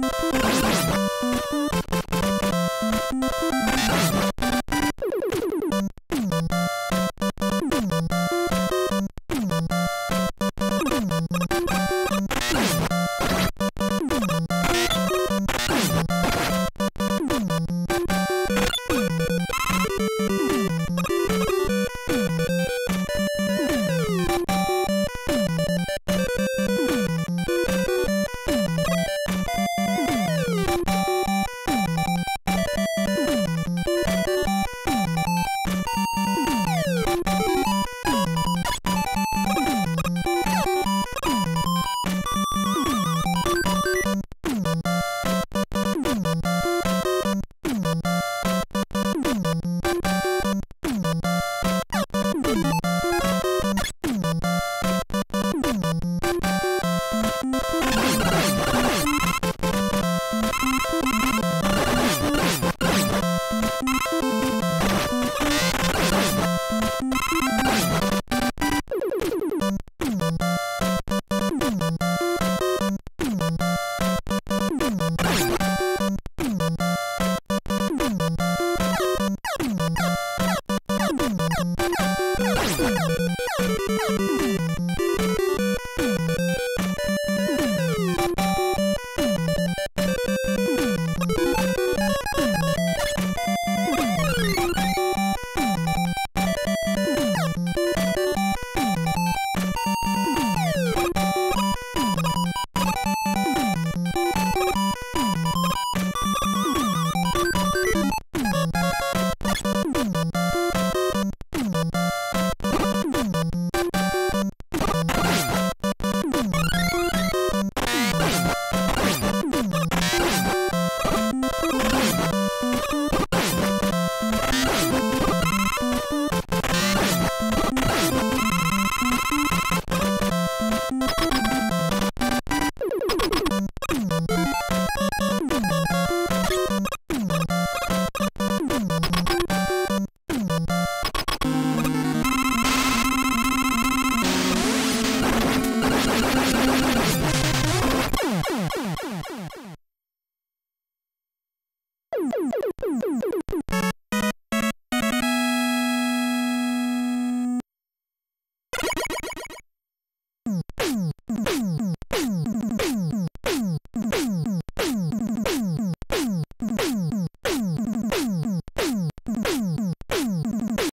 すいません。うん。